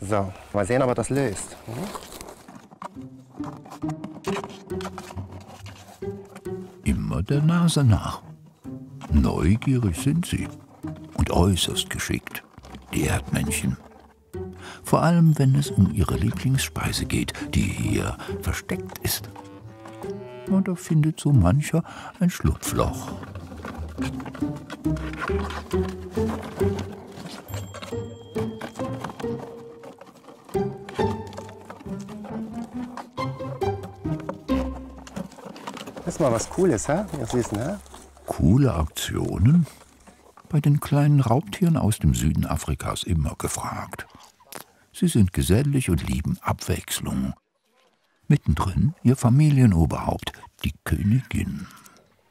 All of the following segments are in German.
So, mal sehen, ob er das löst. Immer der Nase nach. Neugierig sind sie und äußerst geschickt, die Erdmännchen. Vor allem, wenn es um ihre Lieblingsspeise geht, die hier versteckt ist. Und da findet so mancher ein Schlupfloch. Ist mal was Cooles, hä? Ihr Süßen, hä? Coole Aktionen? Bei den kleinen Raubtieren aus dem Süden Afrikas immer gefragt. Sie sind gesellig und lieben Abwechslung. Mittendrin ihr Familienoberhaupt, die Königin.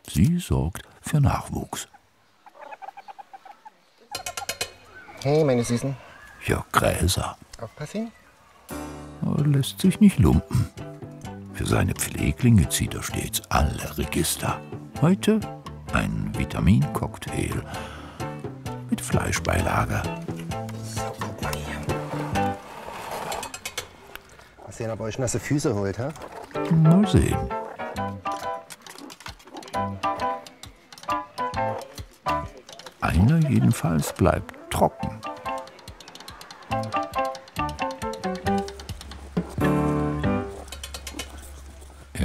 Sie sorgt für Nachwuchs. Hey, meine Süßen. Ja, Gräser. Aufpassen. Lässt sich nicht lumpen. Für seine Pfleglinge zieht er stets alle Register. Heute ein Vitamincocktail mit Fleischbeilage. Mal sehen, ob euch nasse Füße holt, hä? Mal sehen. Einer jedenfalls bleibt trocken.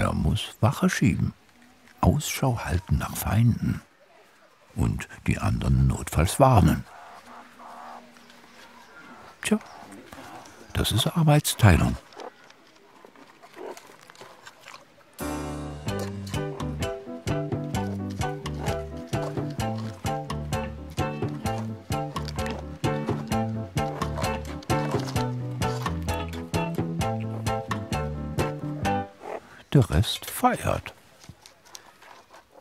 Er muss Wache schieben, Ausschau halten nach Feinden und die anderen notfalls warnen. Tja, das ist Arbeitsteilung. Der Rest feiert.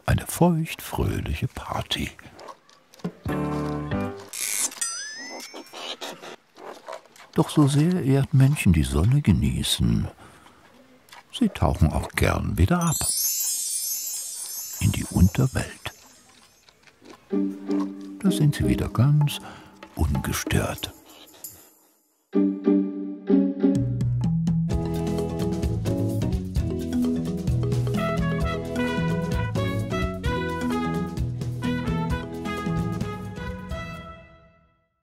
Eine feuchtfröhliche Party. Doch so sehr Erdmännchen die Sonne genießen, sie tauchen auch gern wieder ab. In die Unterwelt. Da sind sie wieder ganz ungestört.